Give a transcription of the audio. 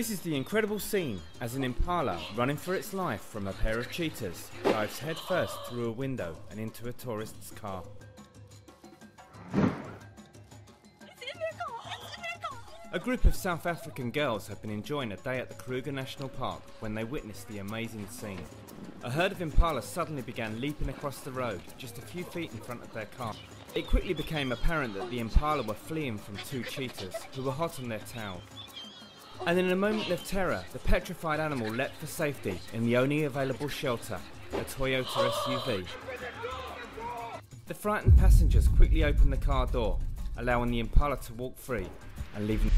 This is the incredible scene as an impala, running for its life from a pair of cheetahs, dives headfirst through a window and into a tourist's car. A group of South African girls have been enjoying a day at the Kruger National Park when they witnessed the amazing scene. A herd of impalas suddenly began leaping across the road just a few feet in front of their car. It quickly became apparent that the impala were fleeing from two cheetahs who were hot on their tail. And in a moment of terror, the petrified animal leapt for safety in the only available shelter, a Toyota SUV. The frightened passengers quickly opened the car door, allowing the impala to walk free and leaving.